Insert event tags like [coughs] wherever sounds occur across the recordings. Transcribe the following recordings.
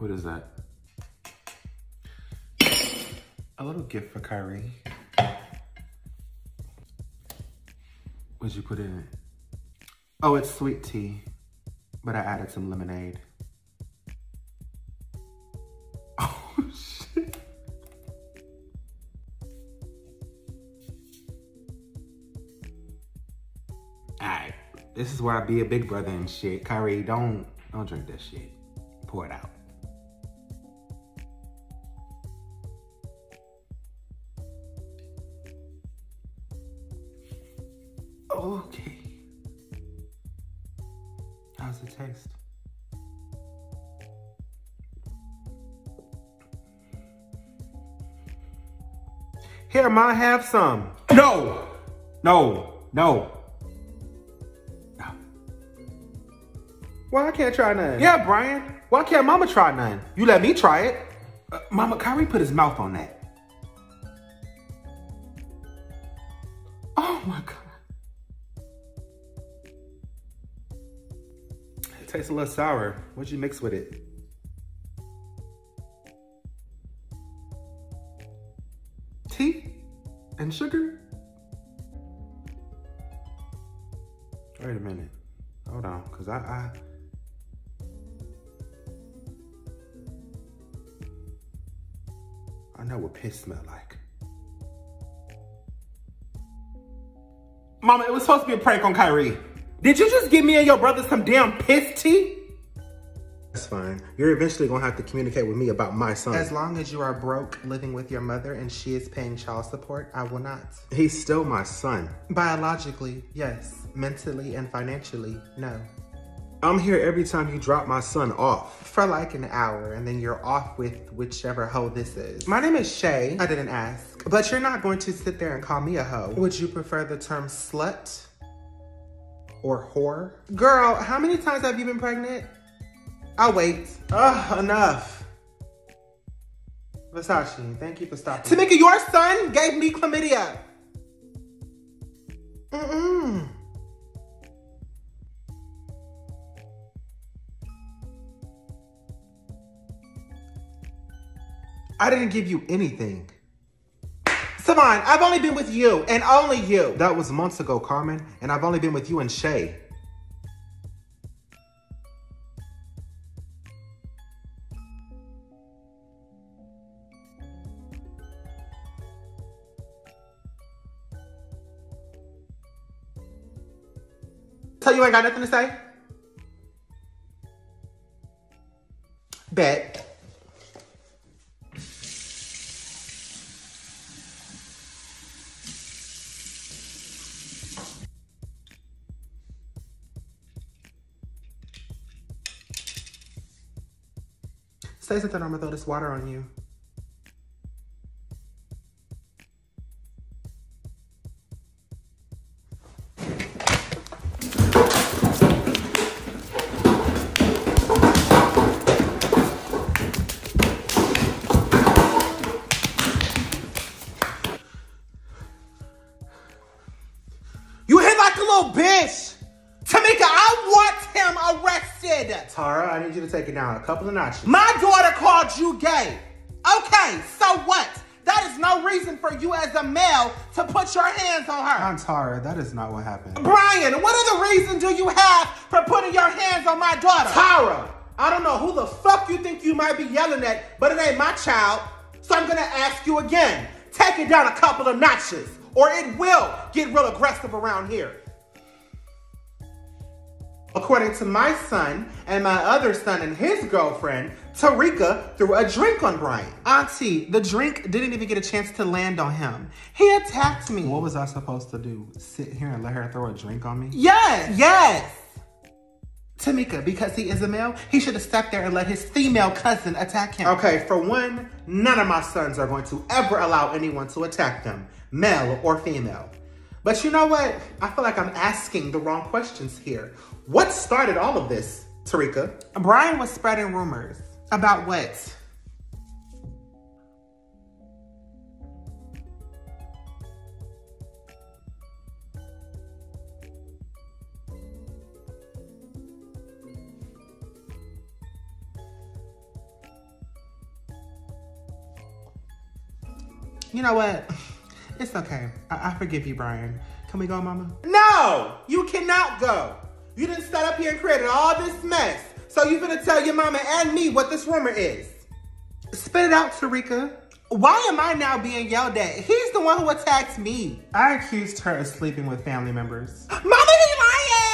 What is that? A little gift for Kyrie. What'd you put in it? Oh, it's sweet tea, but I added some lemonade. [laughs] Oh, shit. Alright, this is where I be a big brother and shit. Kyrie, don't, don't drink that shit. Pour it out. Ma, have some. No! No, no. No. Why I can't try none? Yeah, Brian. Why can't Mama try none? You let me try it. Uh, Mama, Kyrie put his mouth on that. Oh my God. It tastes a little sour. What'd you mix with it? And sugar? Wait a minute. Hold on, cause I, I I know what piss smell like. Mama, it was supposed to be a prank on Kyrie. Did you just give me and your brother some damn piss tea? That's fine. You're eventually gonna have to communicate with me about my son. As long as you are broke living with your mother and she is paying child support, I will not. He's still my son. Biologically, yes. Mentally and financially, no. I'm here every time you drop my son off. For like an hour, and then you're off with whichever hoe this is. My name is Shay. I didn't ask. But you're not going to sit there and call me a hoe. Would you prefer the term slut? Or whore? Girl, how many times have you been pregnant? I'll wait. Ugh, enough. Versace, thank you for stopping. Tamika, your son gave me chlamydia. Mm-mm. I didn't give you anything. Savon, I've only been with you and only you. That was months ago, Carmen, and I've only been with you and Shay. So you ain't got nothing to say? Bet. Say something, I'm gonna throw this water on you. You take it down a couple of notches. My daughter called you gay. Okay, so what? That is no reason for you as a male to put your hands on her. I'm Tara, that is not what happened. Brian, what other reason do you have for putting your hands on my daughter? Tara, I don't know who the fuck you think you might be yelling at, but it ain't my child. So I'm gonna ask you again. Take it down a couple of notches, or it will get real aggressive around here. According to my son and my other son and his girlfriend, Tarika threw a drink on Brian. Auntie, the drink didn't even get a chance to land on him. He attacked me. What was I supposed to do? Sit here and let her throw a drink on me? Yes, yes. Tamika, because he is a male, he should have stepped there and let his female cousin attack him. Okay, for one, none of my sons are going to ever allow anyone to attack them, male or female. But you know what? I feel like I'm asking the wrong questions here. What started all of this, Tarika? Brian was spreading rumors. About what? You know what? It's okay. I, I forgive you, Brian. Can we go, Mama? No! You cannot go! You didn't start up here and created all this mess. So you gonna tell your mama and me what this rumor is. Spit it out, Tarika. Why am I now being yelled at? He's the one who attacked me. I accused her of sleeping with family members. Mama, he lying!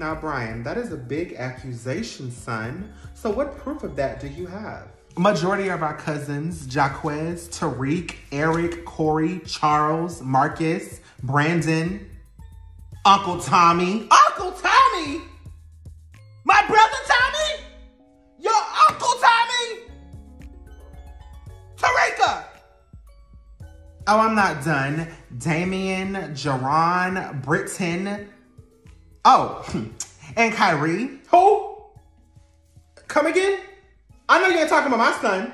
Now, Brian, that is a big accusation, son. So what proof of that do you have? Majority of our cousins, Jaquez, Tariq, Eric, Corey, Charles, Marcus, Brandon, Uncle Tommy. Uncle Tommy? My brother Tommy? Your Uncle Tommy? Tarika! Oh, I'm not done. Damien, Jerron, Britton. Oh, [laughs] and Kyrie. Who? Come again? I know you ain't talking about my son,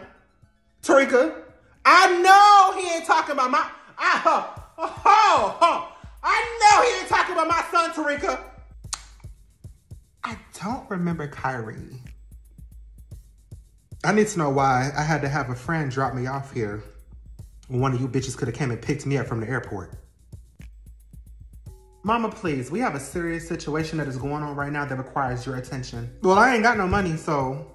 Tarika. I know he ain't talking about my. I, oh, oh, oh, I know he ain't talking about my son, Tarika. I don't remember Kyrie. I need to know why I had to have a friend drop me off here when one of you bitches could have came and picked me up from the airport. Mama, please, we have a serious situation that is going on right now that requires your attention. Well, I ain't got no money, so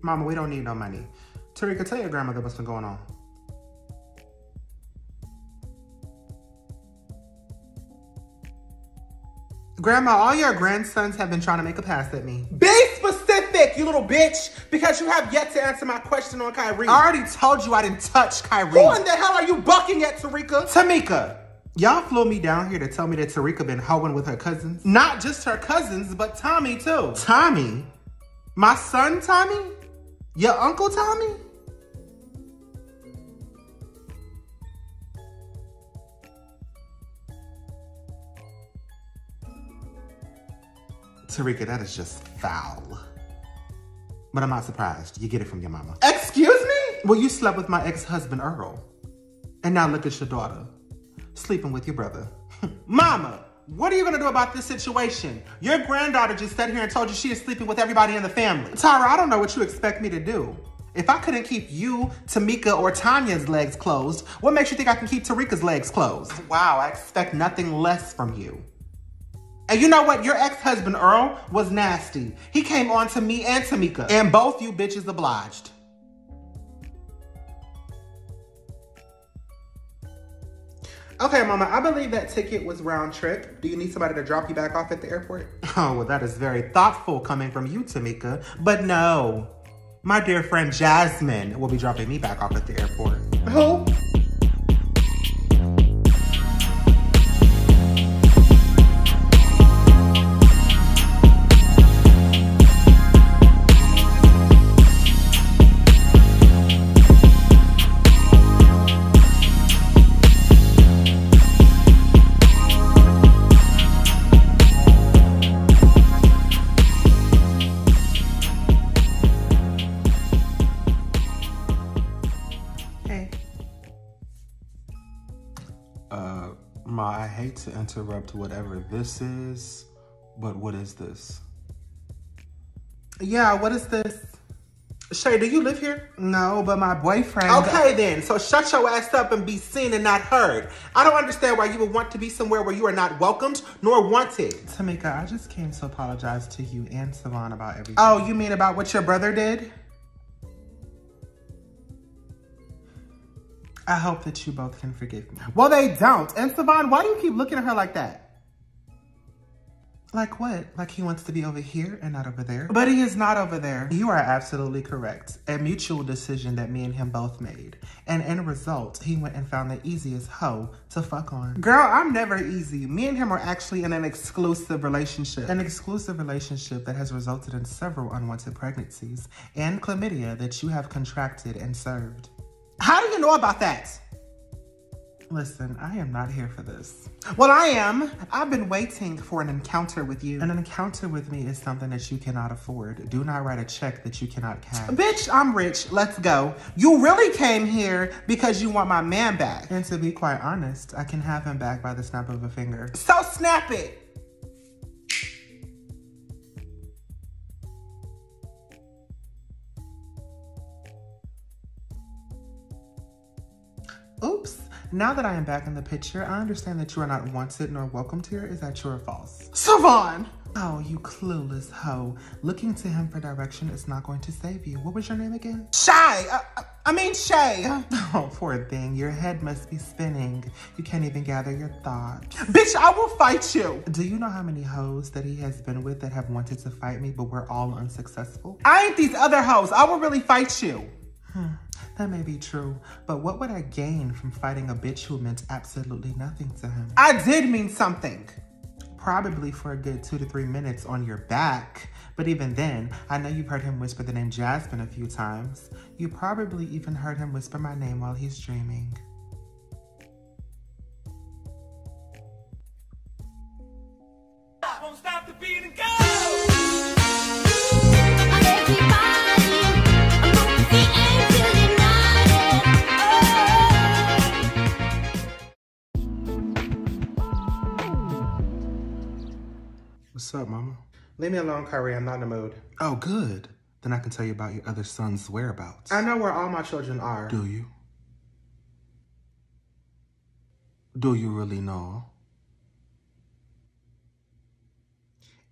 Mama, we don't need no money. Tarika, tell your grandmother what's been going on. Grandma, all your grandsons have been trying to make a pass at me. Be specific, you little bitch, because you have yet to answer my question on Kyrie. I already told you I didn't touch Kyrie. Who in the hell are you bucking at, Tarika? Tamika. Y'all flew me down here to tell me that Tarika been hoeing with her cousins. Not just her cousins, but Tommy too. Tommy? My son Tommy? Your Uncle Tommy? Tarika, that is just foul. But I'm not surprised. You get it from your mama. Excuse me? Well, you slept with my ex-husband, Earl. And now look at your daughter, sleeping with your brother. [laughs] mama, what are you gonna do about this situation? Your granddaughter just sat here and told you she is sleeping with everybody in the family. Tyra, I don't know what you expect me to do. If I couldn't keep you, Tamika, or Tanya's legs closed, what makes you think I can keep Tarika's legs closed? Wow, I expect nothing less from you. And you know what? Your ex-husband, Earl, was nasty. He came on to me and Tamika, and both you bitches obliged. Okay, Mama, I believe that ticket was round trip. Do you need somebody to drop you back off at the airport? [laughs] Oh, well, that is very thoughtful coming from you, Tamika. But no, my dear friend Jasmine will be dropping me back off at the airport. Who? To interrupt whatever this is, but what is this? Yeah, what is this? Shay, do you live here? No, but my boyfriend. Okay, then. So shut your ass up and be seen and not heard. I don't understand why you would want to be somewhere where you are not welcomed nor wanted. Tamika, I just came to apologize to you and Savon about everything. Oh, you mean about what your brother did? I hope that you both can forgive me. Well, they don't. And Savon, why do you keep looking at her like that? Like what? Like he wants to be over here and not over there? But he is not over there. You are absolutely correct. A mutual decision that me and him both made. And in result, he went and found the easiest hoe to fuck on. Girl, I'm never easy. Me and him are actually in an exclusive relationship. An exclusive relationship that has resulted in several unwanted pregnancies and chlamydia that you have contracted and served. How do you know about that? Listen, I am not here for this. Well, I am. I've been waiting for an encounter with you. And an encounter with me is something that you cannot afford. Do not write a check that you cannot cash. Bitch, I'm rich. Let's go. You really came here because you want my man back. And to be quite honest, I can have him back by the snap of a finger. So snap it. Oops. Now that I am back in the picture, I understand that you are not wanted nor welcomed here. Is that true or false? Savon! Oh, you clueless hoe. Looking to him for direction is not going to save you. What was your name again? Shy! Uh, uh I mean Shay. [laughs] Oh, poor thing. Your head must be spinning. You can't even gather your thoughts. Bitch, I will fight you. Do you know how many hoes that he has been with that have wanted to fight me, but we're all unsuccessful? I ain't these other hoes. I will really fight you. Hmm. That may be true, but what would I gain from fighting a bitch who meant absolutely nothing to him? I did mean something. Probably for a good two to three minutes on your back. But even then, I know you've heard him whisper the name Jasmine a few times. You probably even heard him whisper my name while he's dreaming. What's up, mama? Leave me alone, Kyrie. I'm not in the mood. Oh, good. Then I can tell you about your other son's whereabouts. I know where all my children are. Do you? Do you really know?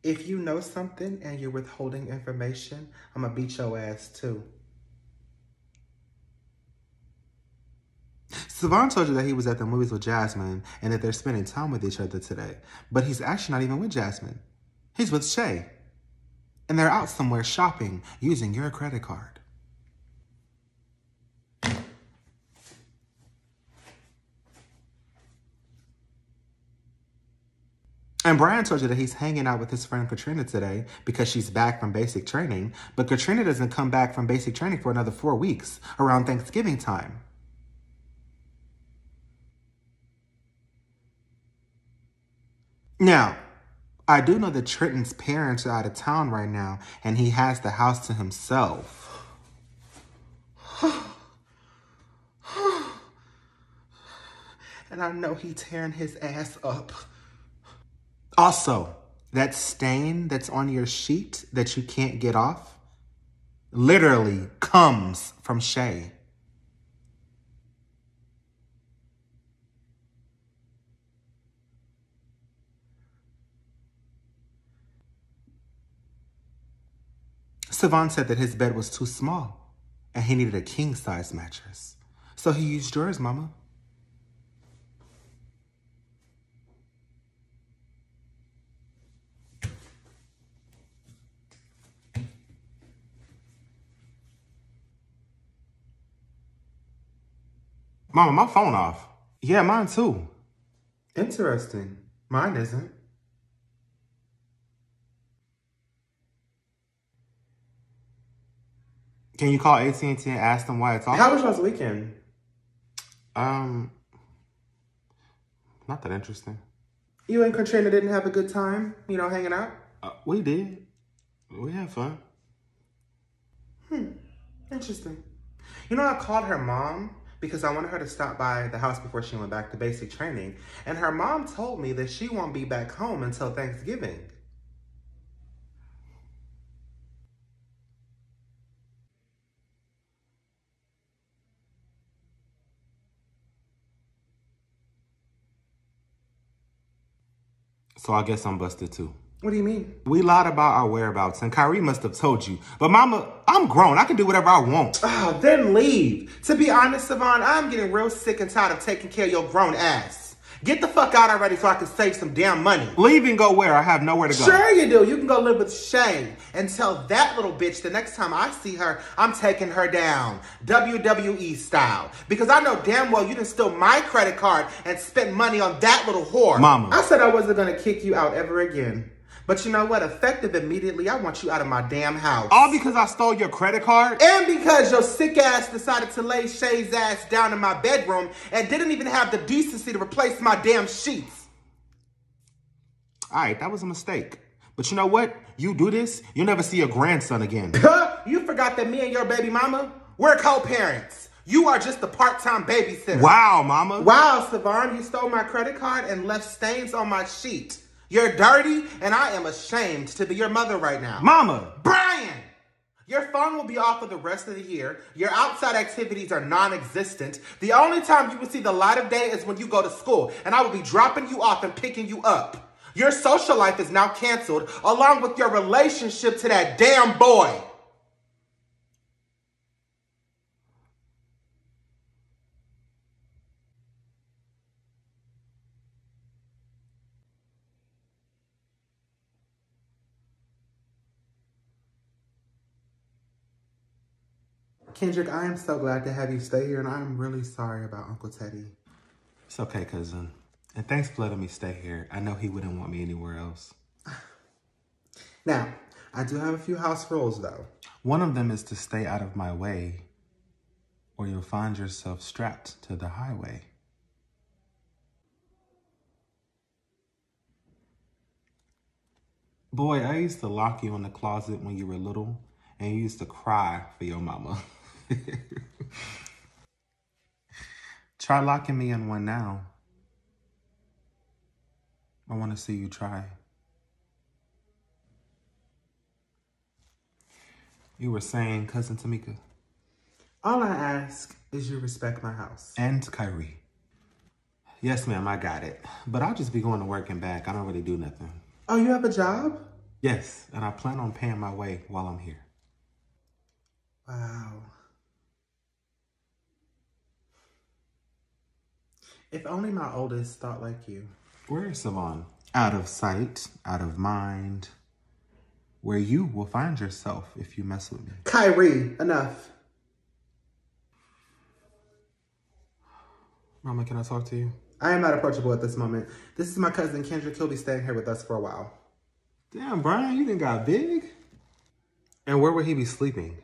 If you know something and you're withholding information, I'm gonna beat your ass too. Savon told you that he was at the movies with Jasmine and that they're spending time with each other today, but he's actually not even with Jasmine. He's with Shay. And they're out somewhere shopping using your credit card. And Brian told you that he's hanging out with his friend Katrina today because she's back from basic training. But Katrina doesn't come back from basic training for another four weeks around Thanksgiving time. Now, I do know that Trenton's parents are out of town right now, and he has the house to himself. and I know he tearing his ass up. Also, that stain that's on your sheet that you can't get off literally comes from Shay. Savon said that his bed was too small and he needed a king size mattress. So he used yours, Mama. Mama, my phone off. Yeah, mine too. Interesting. Mine isn't. Can you call AT&T and ask them why it's off? How was y'all's weekend? Um, not that interesting. You and Katrina didn't have a good time, you know, hanging out? Uh, we did. We had fun. Hmm, interesting. You know, I called her mom because I wanted her to stop by the house before she went back to basic training. And her mom told me that she won't be back home until Thanksgiving. So I guess I'm busted too. What do you mean? We lied about our whereabouts, and Kyrie must have told you. But Mama, I'm grown. I can do whatever I want. Oh, then leave. To be honest, Savon, I'm getting real sick and tired of taking care of your grown ass. Get the fuck out already so I can save some damn money. Leave and go where? I have nowhere to go. Sure you do. You can go live with Shay and tell that little bitch the next time I see her, I'm taking her down. WWE style. Because I know damn well you didn't steal my credit card and spent money on that little whore. Mama. I said I wasn't going to kick you out ever again. But you know what? Effective immediately, I want you out of my damn house. All because I stole your credit card? And because your sick ass decided to lay Shay's ass down in my bedroom and didn't even have the decency to replace my damn sheets. All right, that was a mistake. But you know what? You do this, you'll never see your grandson again. Huh? [laughs] You forgot that me and your baby mama, we're co-parents. You are just a part-time babysitter. Wow, mama. Wow, Savon, you stole my credit card and left stains on my sheet. You're dirty, and I am ashamed to be your mother right now. Mama! Brian! Your phone will be off for the rest of the year. Your outside activities are non-existent. The only time you will see the light of day is when you go to school, and I will be dropping you off and picking you up. Your social life is now canceled, along with your relationship to that damn boy. Kendrick, I am so glad to have you stay here, and I'm really sorry about Uncle Teddy. It's okay, cousin. And thanks for letting me stay here. I know he wouldn't want me anywhere else. [sighs] Now, I do have a few house rules, though. One of them is to stay out of my way, or you'll find yourself strapped to the highway. Boy, I used to lock you in the closet when you were little, and you used to cry for your mama. [laughs] [laughs] try locking me in one now. I want to see you try. You were saying, Cousin Tamika? All I ask is you respect my house. And Kyrie. Yes, ma'am, I got it. But I'll just be going to work and back. I don't really do nothing. Oh, you have a job? Yes, and I plan on paying my way while I'm here. Wow. If only my oldest thought like you. Where is Savon? Out of sight, out of mind. Where you will find yourself if you mess with me. Kyrie, enough. Mama, can I talk to you? I am not approachable at this moment. This is my cousin Kendrick. He'll be staying here with us for a while. Damn, Brian, you didn't got big? And where would he be sleeping?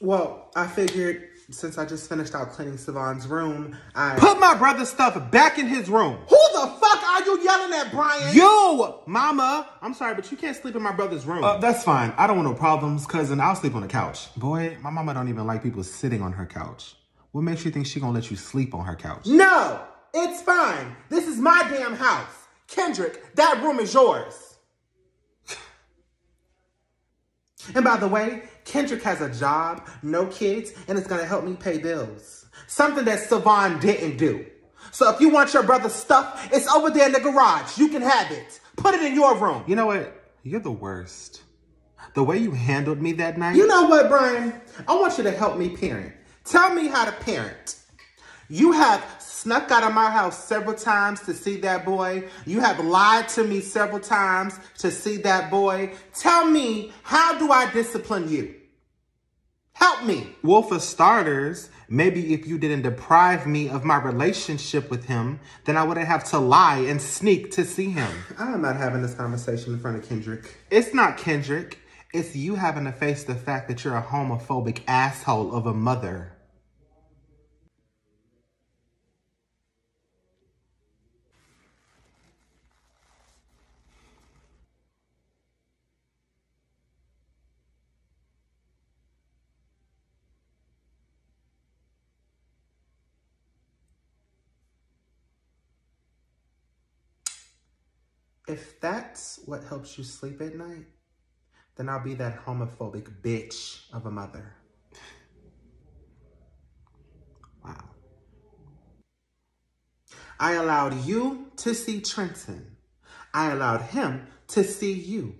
Well, I figured since I just finished out cleaning Savon's room, I put my brother's stuff back in his room. Who the fuck are you yelling at, Brian? You, mama. I'm sorry, but you can't sleep in my brother's room. Uh, that's fine. I don't want no problems, cousin. I'll sleep on the couch. Boy, my mama don't even like people sitting on her couch. What makes you think she gonna let you sleep on her couch? No, it's fine. This is my damn house. Kendrick, that room is yours. [sighs] and by the way, Kendrick has a job, no kids, and it's gonna help me pay bills. Something that Savon didn't do. So if you want your brother's stuff, it's over there in the garage. You can have it. Put it in your room. You know what? You're the worst. The way you handled me that night. You know what, Brian? I want you to help me parent. Tell me how to parent. You have snuck out of my house several times to see that boy. You have lied to me several times to see that boy. Tell me, how do I discipline you? Help me. Well, for starters, maybe if you didn't deprive me of my relationship with him, then I wouldn't have to lie and sneak to see him. I'm not having this conversation in front of Kendrick. It's not Kendrick. It's you having to face the fact that you're a homophobic asshole of a mother. If that's what helps you sleep at night, then I'll be that homophobic bitch of a mother. Wow. I allowed you to see Trenton. I allowed him to see you.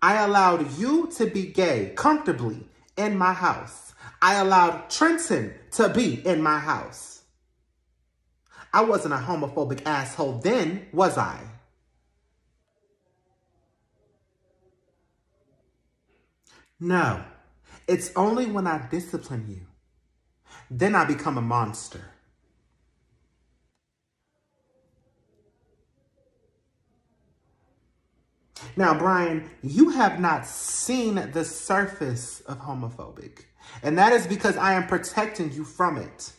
I allowed you to be gay comfortably in my house. I allowed Trenton to be in my house. I wasn't a homophobic asshole then, was I? No, it's only when I discipline you then I become a monster. Now, Brian, you have not seen the surface of homophobic, and that is because I am protecting you from it.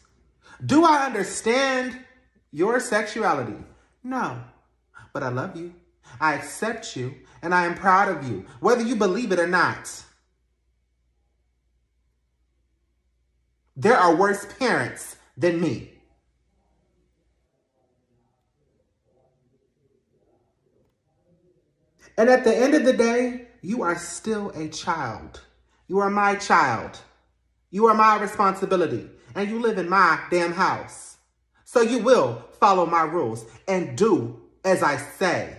Do I understand your sexuality? No, but I love you. I accept you, and I am proud of you, whether you believe it or not. There are worse parents than me. And at the end of the day, you are still a child. You are my child. You are my responsibility. And you live in my damn house. So you will follow my rules and do as I say.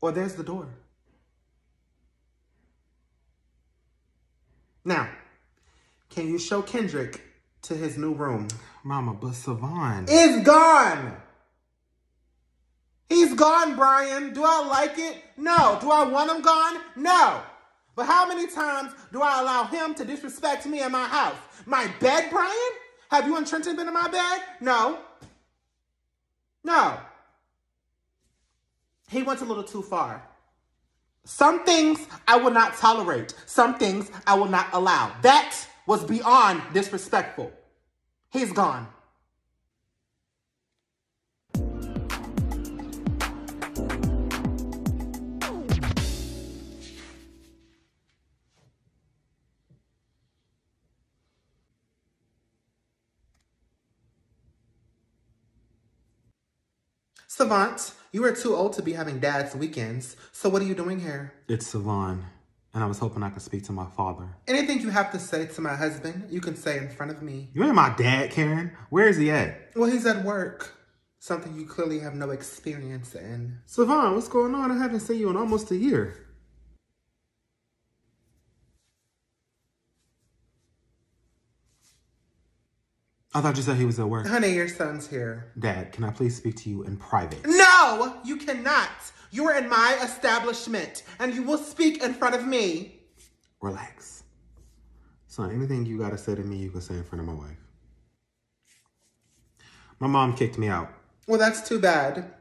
Or there's the door. Now, can you show Kendrick to his new room? Mama, but Savon. Is gone. He's gone, Brian. Do I like it? No. Do I want him gone? No. But how many times do I allow him to disrespect me in my house? My bed, Brian? Have you and Trenton been in my bed? No. No. He went a little too far. Some things I will not tolerate. Some things I will not allow. That was beyond disrespectful. He's gone. Savant, you are too old to be having dad's weekends, so what are you doing here? It's Savon, and I was hoping I could speak to my father. Anything you have to say to my husband, you can say in front of me. You ain't my dad, Karen. Where is he at? Well, he's at work. Something you clearly have no experience in. Savon, what's going on? I haven't seen you in almost a year. I thought you said he was at work. Honey, your son's here. Dad, can I please speak to you in private? No, you cannot. You are in my establishment, and you will speak in front of me. Relax. Son, anything you gotta say to me, you can say in front of my wife. My mom kicked me out. Well, that's too bad.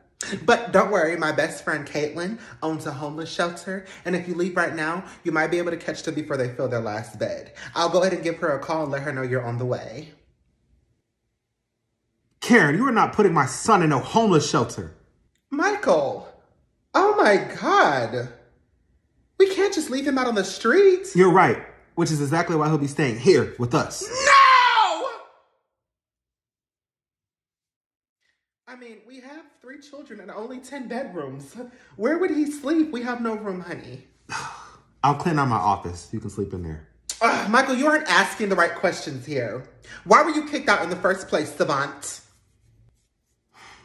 But don't worry, my best friend Caitlin owns a homeless shelter, and if you leave right now, you might be able to catch them before they fill their last bed. I'll go ahead and give her a call and let her know you're on the way. Karen, you are not putting my son in a homeless shelter. Michael, oh my God. We can't just leave him out on the streets. You're right, which is exactly why he'll be staying here with us. No! I mean, we have three children and only 10 bedrooms. Where would he sleep? We have no room, honey. [sighs] I'll clean out my office. You can sleep in there. Uh, Michael, you aren't asking the right questions here. Why were you kicked out in the first place, Savant?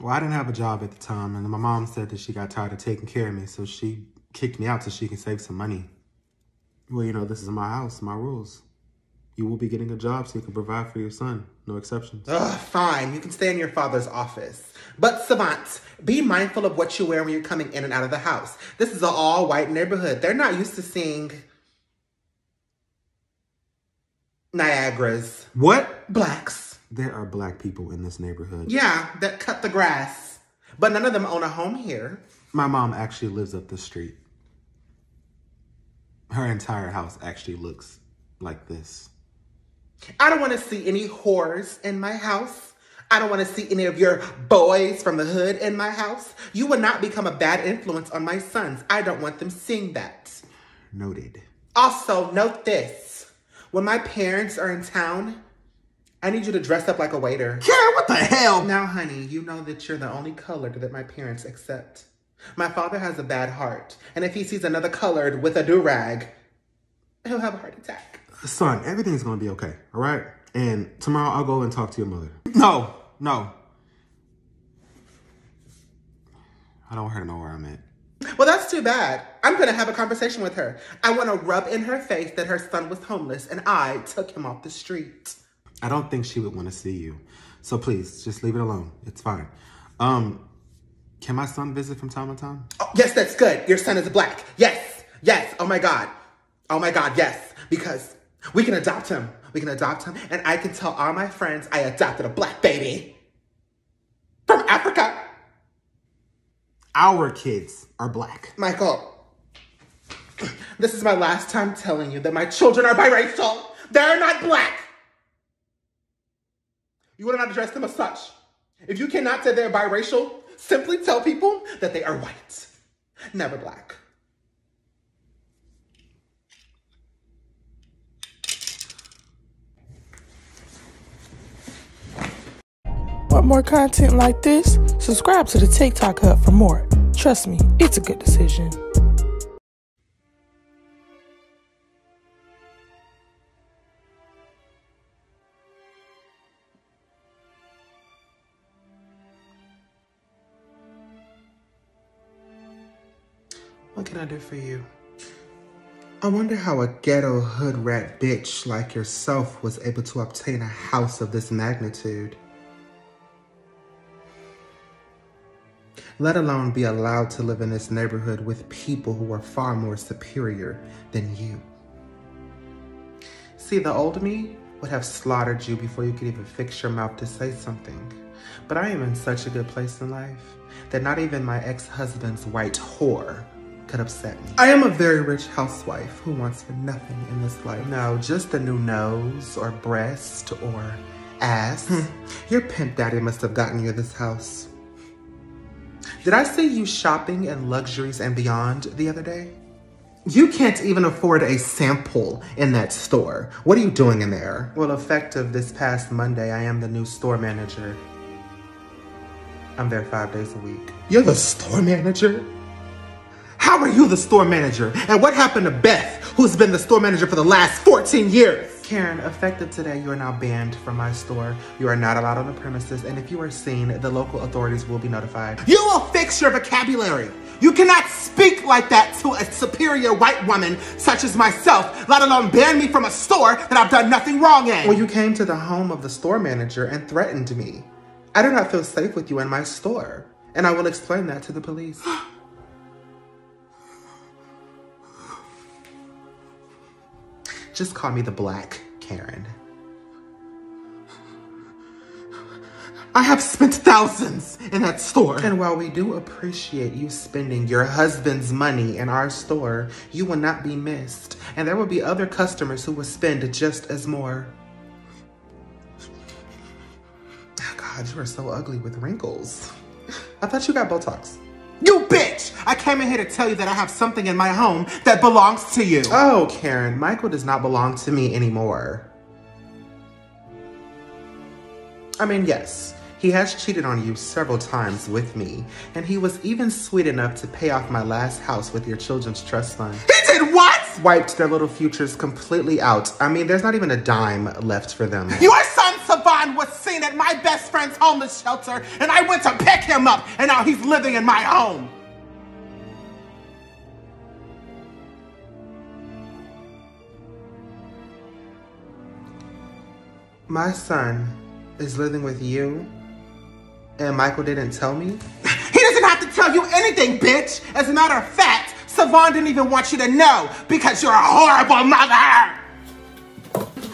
Well, I didn't have a job at the time, and my mom said that she got tired of taking care of me, so she kicked me out so she can save some money. Well, you know, this is my house, my rules. You will be getting a job so you can provide for your son. No exceptions. Ugh, fine. You can stay in your father's office. But Savant, be mindful of what you wear when you're coming in and out of the house. This is an all-white neighborhood. They're not used to seeing Niagaras. What? Blacks. There are black people in this neighborhood. Yeah, that cut the grass. But none of them own a home here. My mom actually lives up the street. Her entire house actually looks like this. I don't want to see any whores in my house. I don't want to see any of your boys from the hood in my house. You will not become a bad influence on my sons. I don't want them seeing that. Noted. Also, note this. When my parents are in town, I need you to dress up like a waiter. Karen, what the hell? Now, honey, you know that you're the only colored that my parents accept. My father has a bad heart, and if he sees another colored with a do-rag, he'll have a heart attack. Son, everything's gonna be okay, all right? And tomorrow I'll go and talk to your mother. No, no. I don't want her to know where I'm at. Well, that's too bad. I'm gonna have a conversation with her. I wanna rub in her face that her son was homeless and I took him off the street. I don't think she would want to see you. So please, just leave it alone. It's fine. Um, can my son visit from time to time? Oh, yes, that's good. Your son is black. Yes, yes. Oh my God. Oh my God, yes. Because we can adopt him. We can adopt him, and I can tell all my friends I adopted a black baby from Africa. Our kids are black. Michael, this is my last time telling you that my children are biracial. They're not black. You will not address them as such. If you cannot say they're biracial, simply tell people that they are white, never black. Want more content like this? Subscribe to the TikTok Hub for more. Trust me, it's a good decision. I do for you? I wonder how a ghetto hood rat bitch like yourself was able to obtain a house of this magnitude. Let alone be allowed to live in this neighborhood with people who are far more superior than you. See, the old me would have slaughtered you before you could even fix your mouth to say something. But I am in such a good place in life that not even my ex-husband's white whore could upset me. I am a very rich housewife who wants for nothing in this life. No, just a new nose or breast or ass. Hmm. Your pimp daddy must have gotten you this house. Did I see you shopping in luxuries and beyond the other day? You can't even afford a sample in that store. What are you doing in there? Well, effective this past Monday, I am the new store manager. I'm there five days a week. You're the store manager? How are you the store manager? And what happened to Beth, who's been the store manager for the last 14 years? Karen, effective today, you are now banned from my store. You are not allowed on the premises, and if you are seen, the local authorities will be notified. You will fix your vocabulary. You cannot speak like that to a superior white woman such as myself, let alone ban me from a store that I've done nothing wrong in. Well, you came to the home of the store manager and threatened me. I do not feel safe with you in my store, and I will explain that to the police. [gasps] [gasps] Just call me the Black Karen. I have spent thousands in that store. And while we do appreciate you spending your husband's money in our store, you will not be missed. And there will be other customers who will spend just as more. Oh God, you are so ugly with wrinkles. I thought you got Botox. You bitch! I came in here to tell you that I have something in my home that belongs to you. Oh, Karen, Michael does not belong to me anymore. I mean, yes, he has cheated on you several times with me, and he was even sweet enough to pay off my last house with your children's trust fund. He did what? Wiped their little futures completely out. I mean, there's not even a dime left for them. Your son Savon was seen at my best friend's homeless shelter, and I went to pick him up, and now he's living in my home. My son is living with you, and Michael didn't tell me? he doesn't have to tell you anything, bitch! As a matter of fact, Savon didn't even want you to know because you're a horrible mother!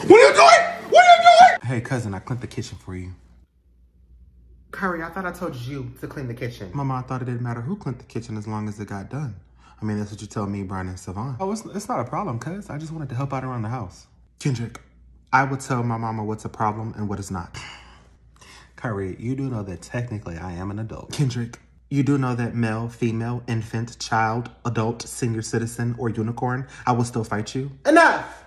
What are you doing? What are you doing? Hey, cousin, I cleaned the kitchen for you. Kyrie, I thought I told you to clean the kitchen. Mama, I thought it didn't matter who cleaned the kitchen as long as it got done. I mean, that's what you tell me, Brian and Savon. Oh, it's, it's not a problem, cuz. I just wanted to help out around the house. Kendrick, I will tell my mama what's a problem and what is not. Kyrie, you do know that technically I am an adult. Kendrick, you do know that male, female, infant, child, adult, senior citizen, or unicorn, I will still fight you. Enough!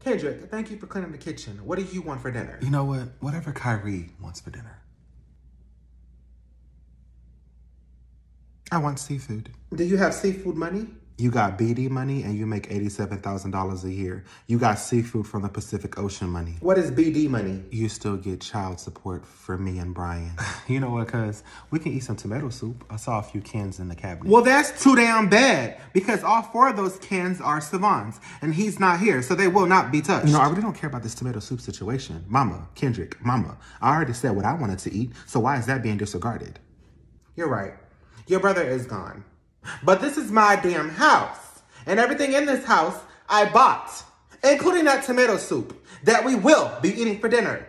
Kendrick, thank you for cleaning the kitchen. What do you want for dinner? You know what? Whatever Kyrie wants for dinner. I want seafood. Do you have seafood money? You got BD money and you make $87,000 a year. You got seafood from the Pacific Ocean money. What is BD money? You still get child support for me and Brian. [laughs] you know what, cuz? We can eat some tomato soup. I saw a few cans in the cabinet. Well, that's too damn bad because all four of those cans are Savon's and he's not here, so they will not be touched. You know, I really don't care about this tomato soup situation. Mama, Kendrick, Mama, I already said what I wanted to eat, so why is that being disregarded? You're right. Your brother is gone. But this is my damn house. And everything in this house I bought. including that tomato soup that we will be eating for dinner.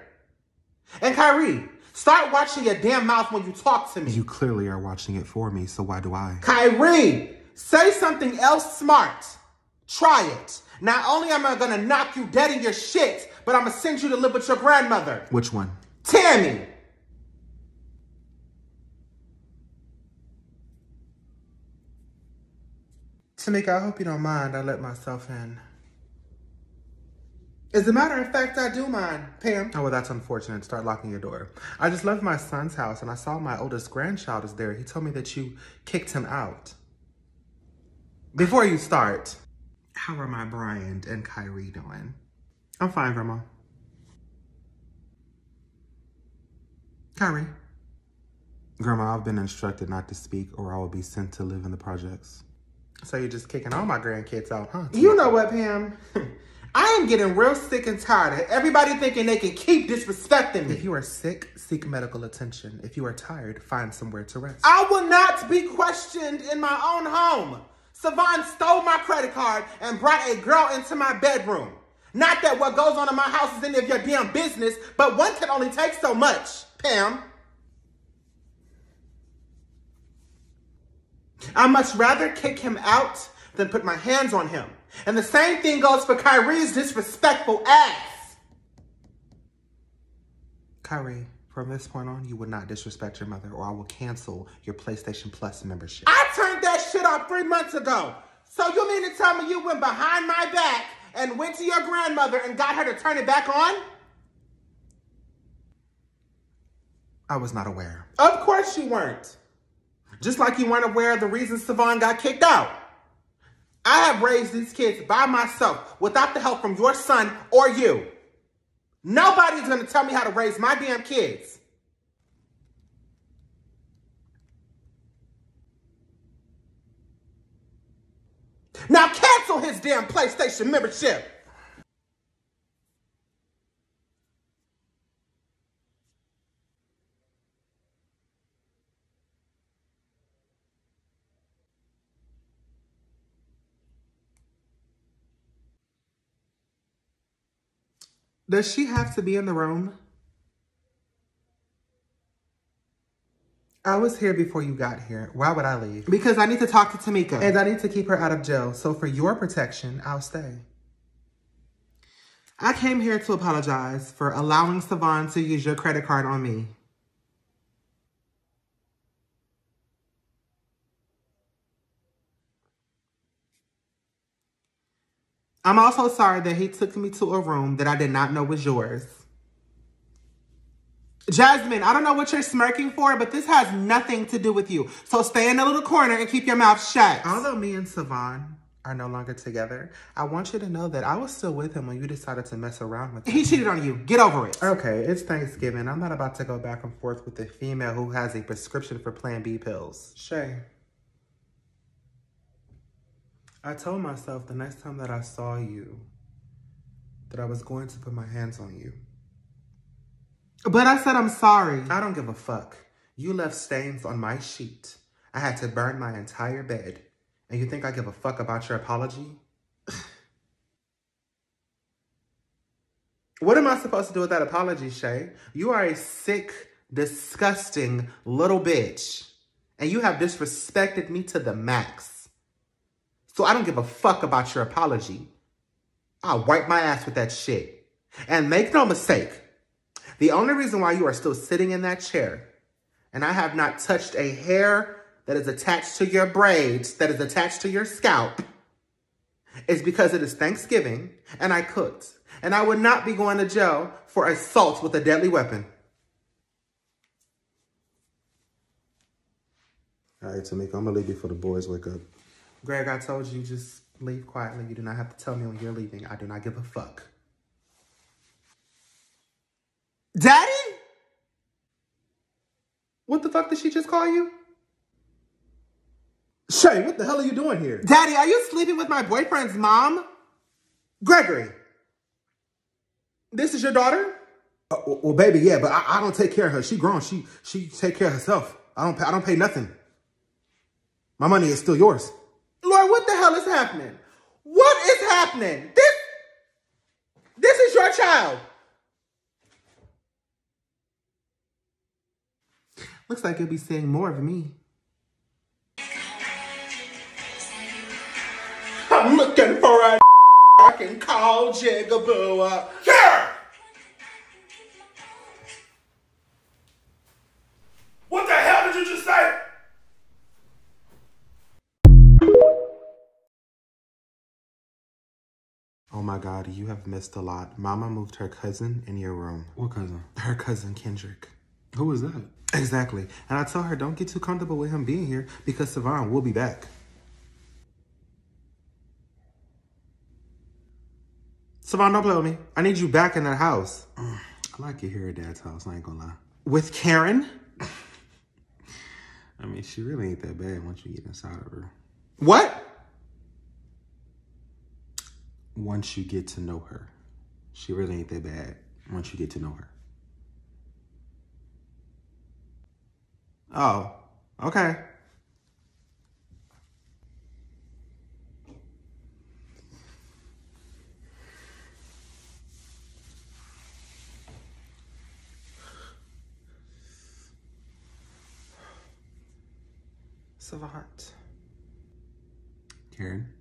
And Kyrie, start watching your damn mouth when you talk to me. You clearly are watching it for me, so why do I? Kyrie, say something else smart. Try it. Not only am I gonna knock you dead in your shit, but I'm gonna send you to live with your grandmother. Which one? Tammy. Tamika, I hope you don't mind I let myself in. As a matter of fact, I do mind, Pam. Oh, well, that's unfortunate. Start locking your door. I just left my son's house and I saw my oldest grandchild is there. He told me that you kicked him out. Before you start, how are my Brian and Kyrie doing? I'm fine, Grandma. Kyrie. Grandma, I've been instructed not to speak or I will be sent to live in the projects. So you're just kicking all my grandkids out, huh? You know what, Pam? [laughs] I am getting real sick and tired of everybody thinking they can keep disrespecting me. If you are sick, seek medical attention. If you are tired, find somewhere to rest. I will not be questioned in my own home. Savon stole my credit card and brought a girl into my bedroom. Not that what goes on in my house is any of your damn business, but one can only take so much, Pam. I'd much rather kick him out than put my hands on him. And the same thing goes for Kyrie's disrespectful ass. Kyrie, from this point on, you will not disrespect your mother or I will cancel your PlayStation Plus membership. I turned that shit off three months ago. So you mean to tell me you went behind my back and went to your grandmother and got her to turn it back on? I was not aware. Of course you weren't. Just like you weren't aware of the reason Savon got kicked out. I have raised these kids by myself without the help from your son or you. Nobody's going to tell me how to raise my damn kids. Now cancel his damn PlayStation membership. Does she have to be in the room? I was here before you got here. Why would I leave? Because I need to talk to Tamika. And I need to keep her out of jail. So for your protection, I'll stay. I came here to apologize for allowing Savon to use your credit card on me. I'm also sorry that he took me to a room that I did not know was yours. Jasmine, I don't know what you're smirking for, but this has nothing to do with you. So stay in the little corner and keep your mouth shut. Although me and Savon are no longer together, I want you to know that I was still with him when you decided to mess around with him. He cheated on you. Get over it. Okay, it's Thanksgiving. I'm not about to go back and forth with a female who has a prescription for Plan B pills. Shay. I told myself the next time that I saw you that I was going to put my hands on you. But I said I'm sorry. I don't give a fuck. You left stains on my sheet. I had to burn my entire bed. And you think I give a fuck about your apology? [sighs] what am I supposed to do with that apology, Shay? You are a sick, disgusting little bitch. And you have disrespected me to the max. So I don't give a fuck about your apology. I'll wipe my ass with that shit. And make no mistake, the only reason why you are still sitting in that chair and I have not touched a hair that is attached to your braids, that is attached to your scalp, is because it is Thanksgiving and I cooked. And I would not be going to jail for assault with a deadly weapon. All right, Tamika, I'm to leave you for the boys wake up. Greg, I told you, just leave quietly. You do not have to tell me when you're leaving. I do not give a fuck. Daddy? What the fuck did she just call you? Shay, what the hell are you doing here? Daddy, are you sleeping with my boyfriend's mom? Gregory, this is your daughter? Uh, well, baby, yeah, but I, I, don't take care of her. She grown. She she take care of herself. I don't pay, I don't pay nothing. My money is still yours. Lord, what the hell is happening? What is happening? This, is your child. Looks like you'll be seeing more of me. I'm looking for a [laughs] I can call Jigaboo up. Yeah! My god, you have missed a lot. Mama moved her cousin in your room. What cousin? Her cousin Kendrick. Who is that? Exactly. And I tell her don't get too comfortable with him being here because Savon will be back. Savon, don't play with me. I need you back in that house. [sighs] I like it here at Dad's house, I ain't gonna lie. With Karen? [laughs] I mean, she really ain't that bad once you get inside of her. What? Once you get to know her. She really ain't that bad once you get to know her. Oh, okay. Savon. Karen?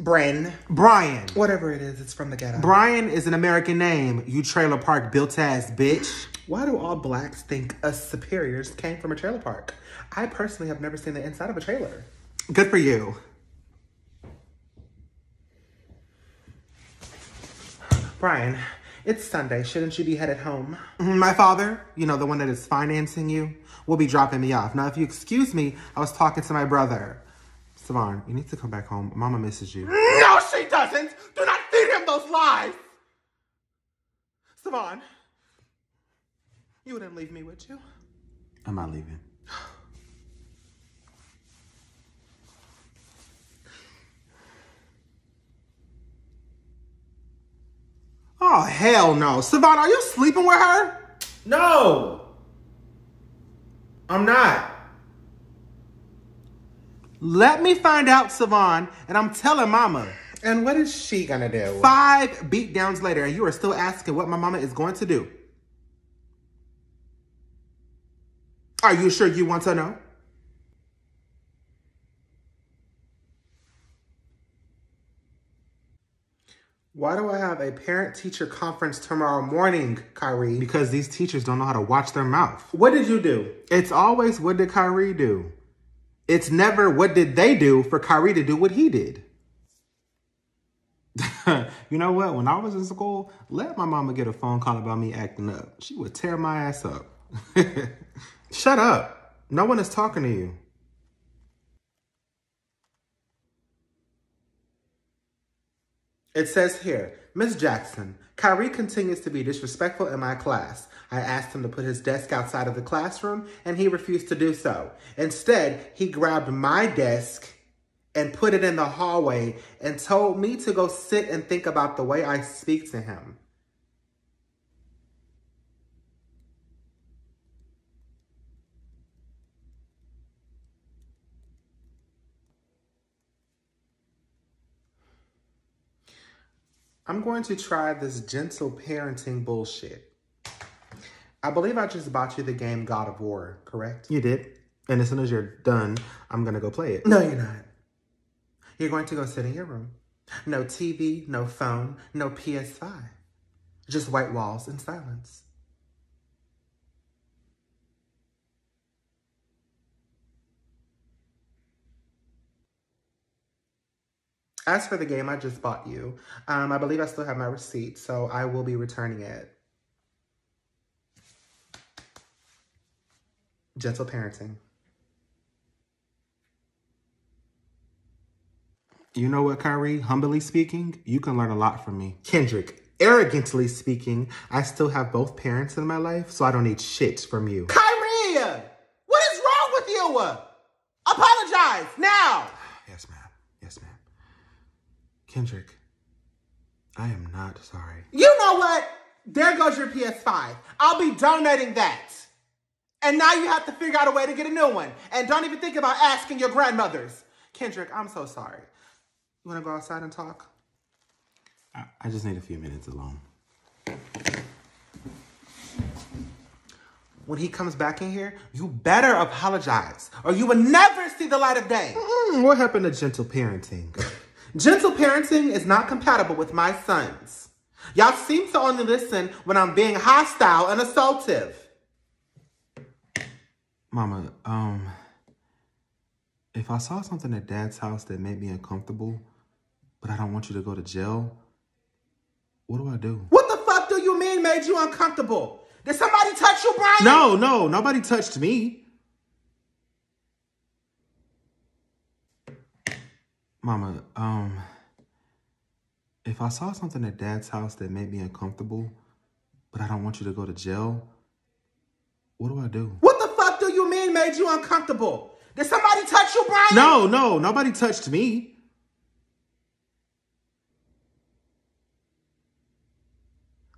Bren. Brian. Whatever it is, it's from the ghetto. Brian is an American name, you trailer park built ass bitch. Why do all blacks think us superiors came from a trailer park? I personally have never seen the inside of a trailer. Good for you. Brian, it's Sunday. Shouldn't you be headed home? Mm-hmm, My father, you know, the one that is financing you, will be dropping me off. Now, if you excuse me, I was talking to my brother. Savon, you need to come back home. Mama misses you. No, she doesn't. Do not feed him those lies. Savon, you wouldn't leave me, would you? I'm not leaving. Oh, hell no. Savon, are you sleeping with her? No, I'm not. Let me find out, Savon, and I'm telling Mama. And what is she gonna do? Five beatdowns later, and you are still asking what my mama is going to do. Are you sure you want to know? Why do I have a parent teacher conference tomorrow morning, Kyrie? Because these teachers don't know how to watch their mouth. What did you do? It's always what did Kyrie do? It's never what did they do for Kyrie to do what he did. [laughs] you know what? When I was in school, let my mama get a phone call about me acting up. She would tear my ass up. [laughs] Shut up. No one is talking to you. It says here, Miss Jackson, Kyrie continues to be disrespectful in my class. I asked him to put his desk outside of the classroom and he refused to do so. Instead, he grabbed my desk and put it in the hallway and told me to go sit and think about the way I speak to him. I'm going to try this gentle parenting bullshit. I believe I just bought you the game God of War, correct? You did. And as soon as you're done, I'm going to go play it. No, you're not. You're going to go sit in your room. No TV, no phone, no PS5. Just white walls and silence. As for the game I just bought you, um, I believe I still have my receipt, so I will be returning it. Gentle parenting. You know what, Kyrie? Humbly speaking, you can learn a lot from me. Kendrick, arrogantly speaking, I still have both parents in my life, so I don't need shit from you. Kyrie! What is wrong with you? Apologize now! Yes, ma'am. Yes, ma'am. Kendrick, I am not sorry. You know what? There goes your PS5. I'll be donating that. And now you have to figure out a way to get a new one. And don't even think about asking your grandmothers. Kendrick, I'm so sorry. You want to go outside and talk? I, I just need a few minutes alone. When he comes back in here, you better apologize or you will never see the light of day. Mm, what happened to gentle parenting? Gentle parenting is not compatible with my sons. Y'all seem to only listen when I'm being hostile and assaultive. Mama, um, if I saw something at dad's house that made me uncomfortable, but I don't want you to go to jail, what do I do? What the fuck do you mean made you uncomfortable? Did somebody touch you, Brian? No, no, nobody touched me. Mama, um, if I saw something at dad's house that made me uncomfortable, but I don't want you to go to jail, what do I do? What the fuck do you mean made you uncomfortable? Did somebody touch you, Brian? No, no, nobody touched me.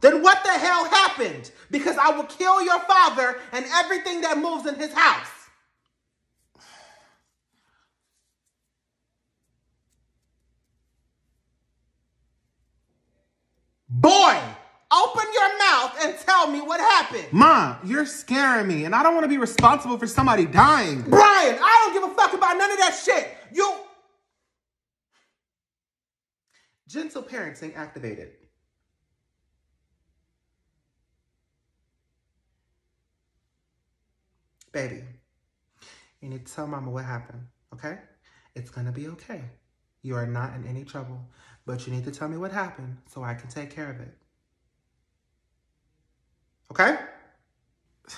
Then what the hell happened? Because I will kill your father and everything that moves in his house. Boy, open your mouth and tell me what happened. Mom, you're scaring me, and I don't want to be responsible for somebody dying. Brian, I don't give a fuck about none of that shit. You. Gentle parenting activated. Baby, you need to tell mama what happened, okay? It's gonna be okay. You are not in any trouble, but you need to tell me what happened so I can take care of it. Okay? [sighs]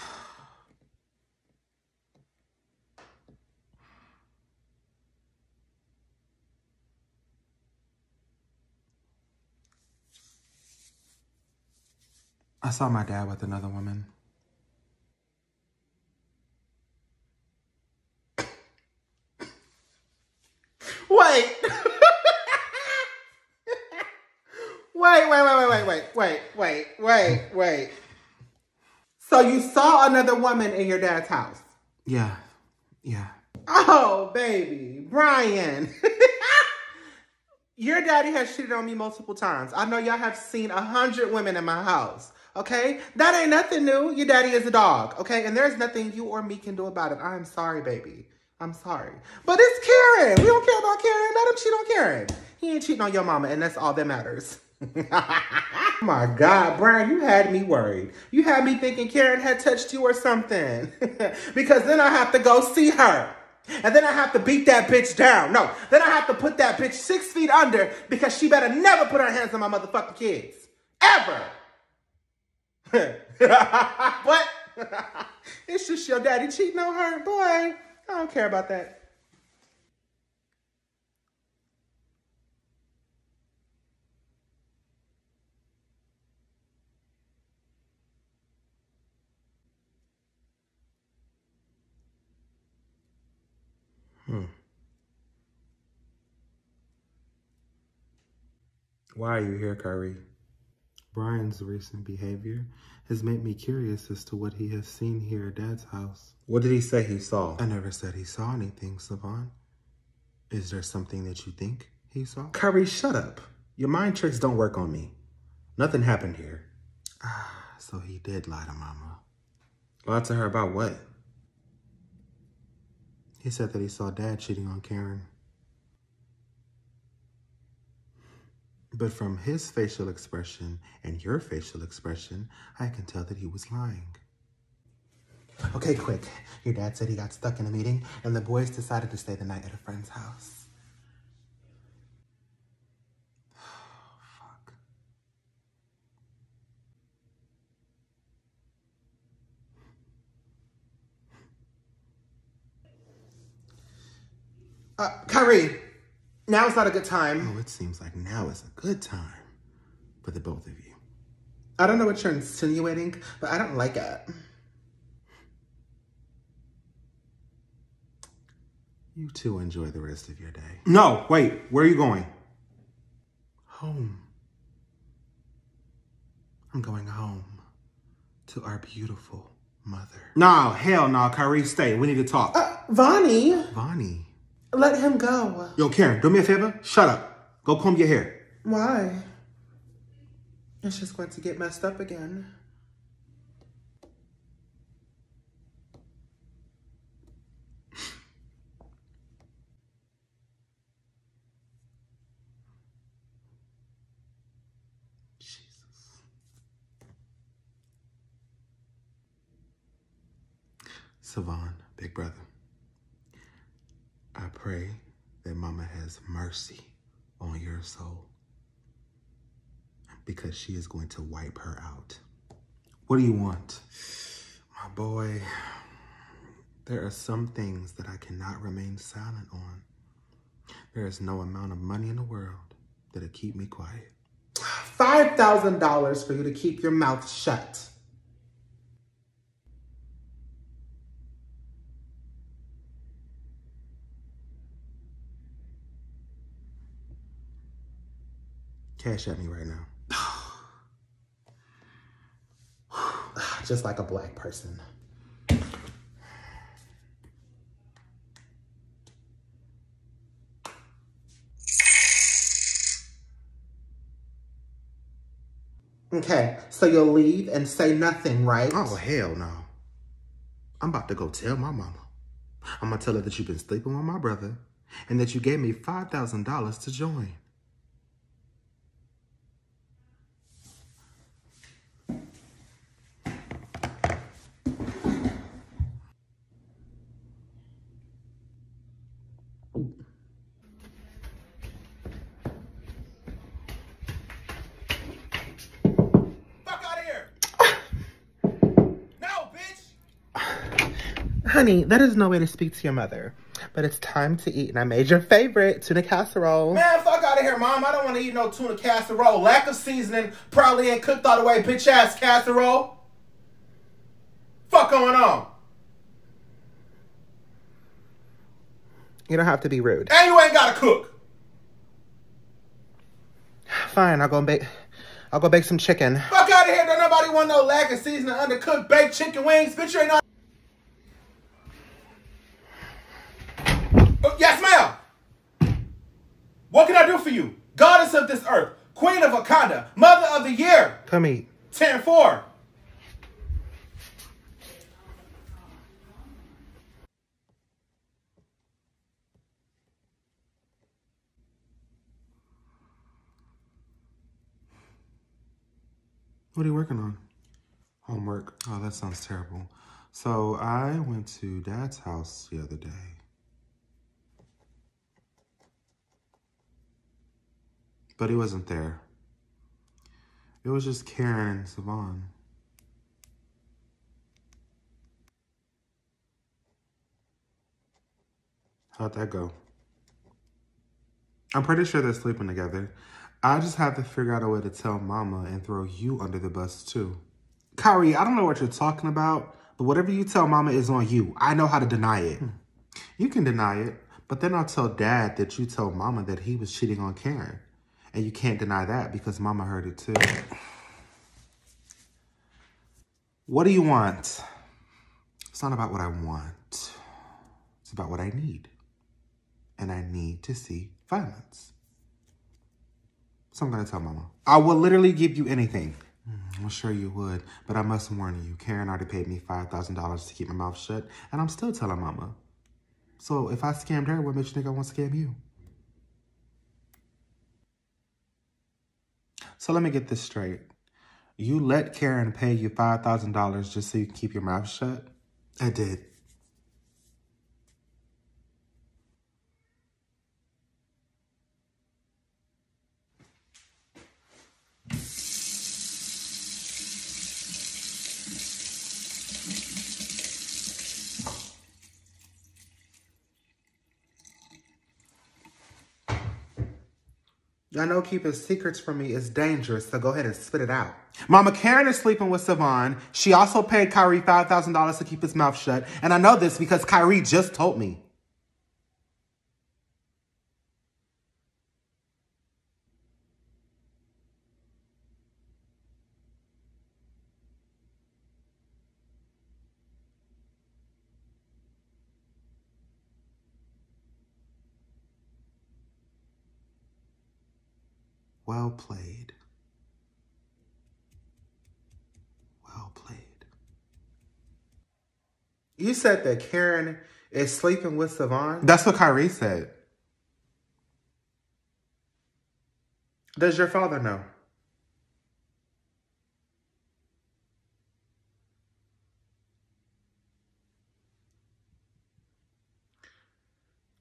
I saw my dad with another woman. [coughs] Wait. [laughs] wait, wait, wait, wait, wait, wait, wait, wait, wait, wait. So you saw another woman in your dad's house? Yeah, yeah. Oh, baby, Brian. [laughs] your daddy has cheated on me multiple times. I know y'all have seen a hundred women in my house. Okay? That ain't nothing new. Your daddy is a dog. Okay? And there's nothing you or me can do about it. I'm sorry, baby. I'm sorry. But it's Karen. We don't care about Karen. Let him cheat on Karen. He ain't cheating on your mama, and that's all that matters. [laughs] my God, Brian, you had me worried. You had me thinking Karen had touched you or something. [laughs] because then I have to go see her. And then I have to beat that bitch down. No, then I have to put that bitch six feet under because she better never put her hands on my motherfucking kids. Ever. [laughs] what? it's just your daddy cheating on her. Boy, I don't care about that. Why are you here, Kyrie? Brian's recent behavior has made me curious as to what he has seen here at Dad's house. What did he say he saw? I never said he saw anything, Savon. Is there something that you think he saw? Kyrie, shut up. Your mind tricks don't work on me. Nothing happened here. Ah, so he did lie to Mama. Lie to her about what? He said that he saw Dad cheating on Karen. But from his facial expression and your facial expression, I can tell that he was lying. Okay, quick. Your dad said he got stuck in a meeting and the boys decided to stay the night at a friend's house. Fuck. Uh, Kyrie, now is not a good time. Oh, it seems like now is a good time for the both of you. I don't know what you're insinuating, but I don't like it. You two enjoy the rest of your day. No, wait, where are you going? Home. I'm going home to our beautiful mother. No, hell no, Kyrie, stay. We need to talk. Uh, Vonnie. Vonnie. Let him go. Yo, Karen, do me a favor. Shut up. Go comb your hair. Why? It's just going to get messed up again. Jesus. Savon, big brother, I pray that Mama has mercy on your soul because she is going to wipe her out. What do you want? My boy, there are some things that I cannot remain silent on. There is no amount of money in the world that'll keep me quiet. $5,000 for you to keep your mouth shut. Cash at me right now. [sighs] Just like a black person. Okay, so you'll leave and say nothing, right? Oh, hell no. I'm about to go tell my mama. I'm gonna tell her that you've been sleeping with my brother and that you gave me $5,000 to join. Honey, that is no way to speak to your mother. But it's time to eat, and I made your favorite tuna casserole. Man, fuck out of here, Mom. I don't want to eat no tuna casserole. Lack of seasoning probably ain't cooked all the way, bitch ass casserole. Fuck going on? You don't have to be rude. And you ain't gotta cook. Fine, I'll go bake. I'll go bake some chicken. Fuck out of here! Don't nobody want no lack of seasoning, undercooked baked chicken wings. Bitch, you ain't no. Yes, ma'am. What can I do for you? Goddess of this earth, Queen of Wakanda, Mother of the Year. Come eat. 10 4. What are you working on? Homework. Oh, that sounds terrible. So I went to Dad's house the other day. But he wasn't there. It was just Karen and Savon. How'd that go? I'm pretty sure they're sleeping together. I just have to figure out a way to tell Mama and throw you under the bus too. Kyrie, I don't know what you're talking about, but whatever you tell Mama is on you. I know how to deny it. Hmm. You can deny it, but then I'll tell Dad that you told Mama that he was cheating on Karen. And you can't deny that because mama heard it too. What do you want? It's not about what I want. It's about what I need. And I need to see violence. So I'm going to tell mama. I will literally give you anything. Mm, I'm sure you would, but I must warn you, Karen already paid me $5,000 to keep my mouth shut, and I'm still telling mama. So if I scammed her, what makes you think I want to scam you? So let me get this straight. You let Karen pay you $5,000 just so you can keep your mouth shut? I did. I know keeping secrets from me is dangerous, so go ahead and spit it out. Mama Karen is sleeping with Savon. She also paid Kyrie $5,000 to keep his mouth shut. And I know this because Kyrie just told me. Well played. Well played. You said that Karen is sleeping with Savon? That's what Kyrie said. Does your father know?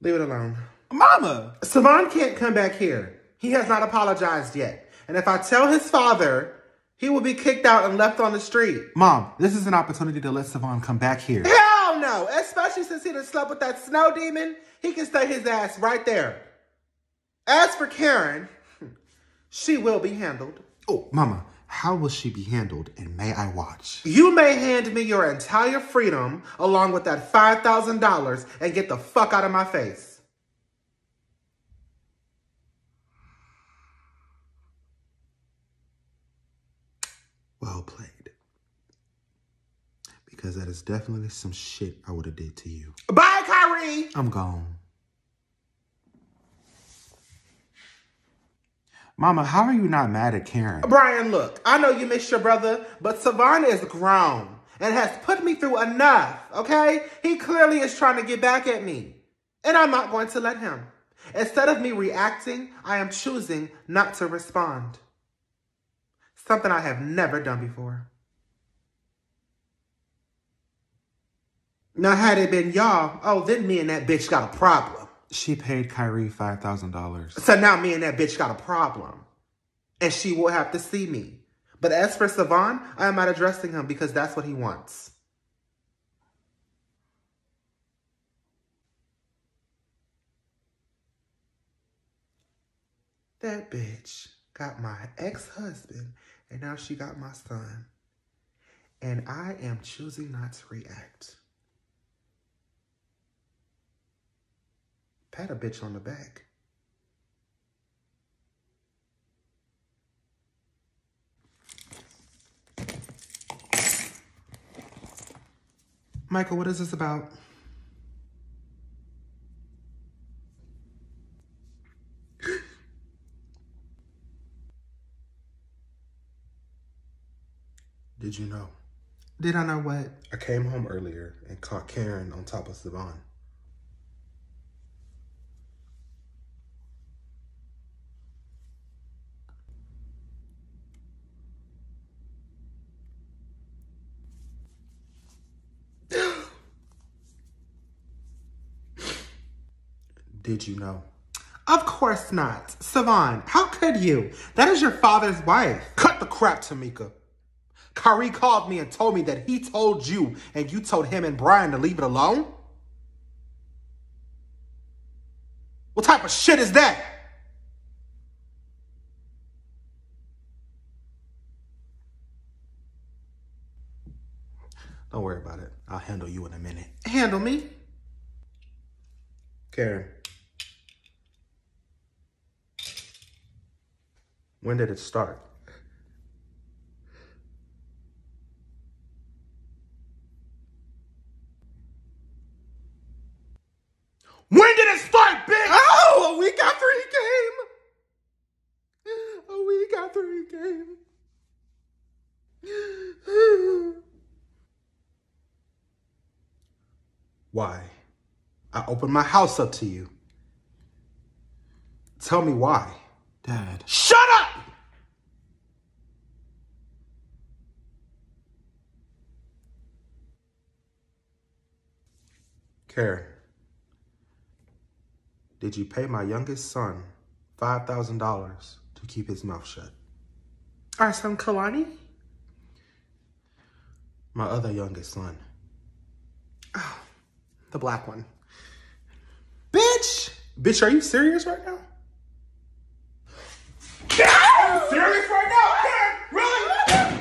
Leave it alone. Mama! Savon can't come back here. He has not apologized yet. And if I tell his father, he will be kicked out and left on the street. Mom, this is an opportunity to let Savon come back here. Hell no! Especially since he done slept with that snow demon. He can stay his ass right there. As for Karen, [laughs] she will be handled. Oh, Mama, how will she be handled and may I watch? You may hand me your entire freedom along with that $5,000 and get the fuck out of my face. Well played. Because that is definitely some shit I would have did to you. Bye, Kyrie! I'm gone. Mama, how are you not mad at Karen? Brian, look, I know you miss your brother, but Savon is grown and has put me through enough, okay? He clearly is trying to get back at me, and I'm not going to let him. Instead of me reacting, I am choosing not to respond. Something I have never done before. Now, had it been y'all, oh, then me and that bitch got a problem. She paid Kyrie $5,000. So now me and that bitch got a problem. And she will have to see me. But as for Savon, I am not addressing him because that's what he wants. That bitch got my ex-husband and now she got my son. And I am choosing not to react. Pat a bitch on the back. Michael, what is this about? Did you know? Did I know what? I came home earlier and caught Karen on top of Savon. [gasps] Did you know? Of course not. Savon, how could you? That is your father's wife. Cut the crap, Tamika. Kyrie called me and told me that he told you and you told him and Brian to leave it alone? What type of shit is that? Don't worry about it. I'll handle you in a minute. Handle me? Karen. When did it start? When did it start, bitch? Oh, a week after he came. A week after he came. Why? I opened my house up to you. Tell me why. Dad. Shut up! Karen, did you pay my youngest son $5,000 to keep his mouth shut? Our son Kalani? My other youngest son. Oh, the black one. Bitch! Bitch, are you serious right now? serious right now? Karen, really?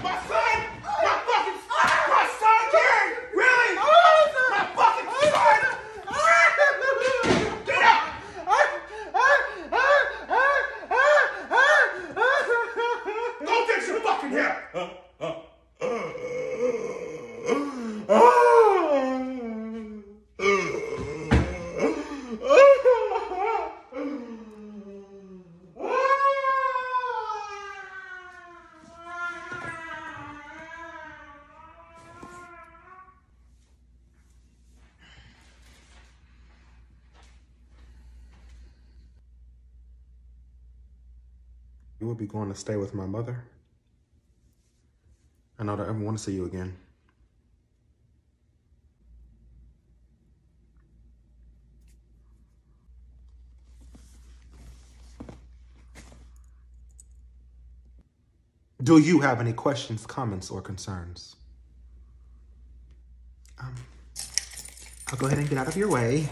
My son? My fucking my son, Karen? Really? My fucking son? Get up! Go fix your fucking hair! You will be going to stay with my mother? I know that I want to see you again. Do you have any questions, comments, or concerns? Um, I'll go ahead and get out of your way.